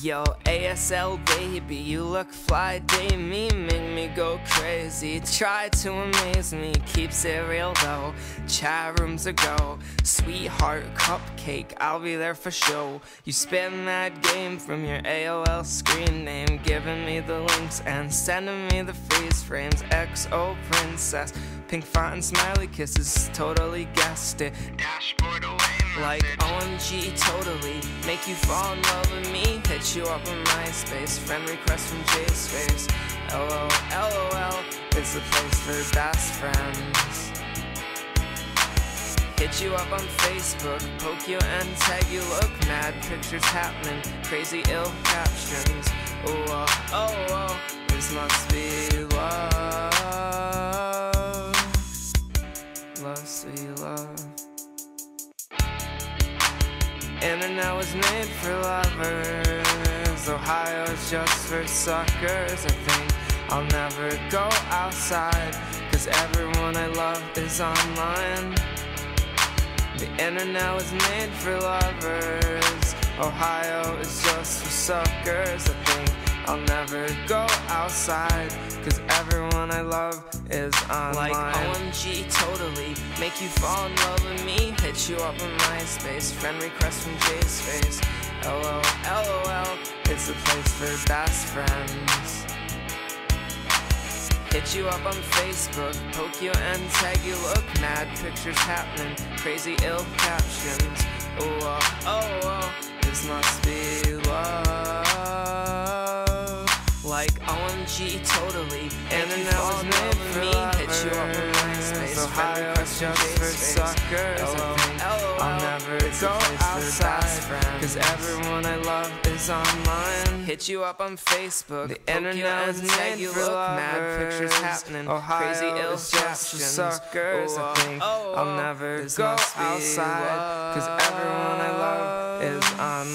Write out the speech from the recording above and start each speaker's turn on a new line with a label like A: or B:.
A: Yo, ASL baby, you look fly, day me, make me go crazy. Try to amaze me, keeps it real though. Chat rooms a go, sweetheart cupcake, I'll be there for show. You spin that game from your AOL screen name, giving me the links and sending me the freeze frames. XO princess, pink font and smiley kisses, totally guessed it. Dashboard away. Like OMG, totally make you fall in love with me. Hit you up on MySpace, friend request from jayceface. LOL, LOL, it's the place for best friends. Hit you up on Facebook, poke you and tag you. Look mad, pictures happening, crazy ill captions. Oh, oh, oh, oh, this must be Internet was made for lovers. Ohio's just for suckers. I think I'll never go outside. Cause everyone I love is online. The internet was made for lovers. Ohio is just for suckers. I think I'll never go outside. Cause everyone I love is online. Like OMG, totally. Make you fall in love with me. Hit you up on MySpace. Friend request from jayceface. LOL, LOL. It's a place for best friends. Hit you up on Facebook, poke you and tag you. Look mad, pictures happening, crazy ill captions. Like OMG, totally. Internet was made for me. Hit you up on MySpace, friend request from
B: just for suckers. I
A: LOL,
B: think
A: LOL,
B: I'll never go outside. Cause everyone I love is online.
A: Hit you up on Facebook.
B: The internet
A: is
B: made
A: you.
B: for
A: Look mad pictures
B: lovers.
A: happening. Crazy ill
B: is just for suckers.
A: Oh,
B: I think
A: oh,
B: I'll
A: oh,
B: never go outside. Cause everyone I love is online.